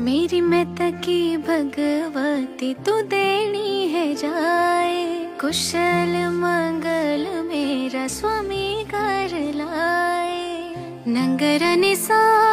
मेरी मृत की भगवती तू देनी है जाए। कुशल मंगल मेरा स्वामी कर लाए। नगर निसा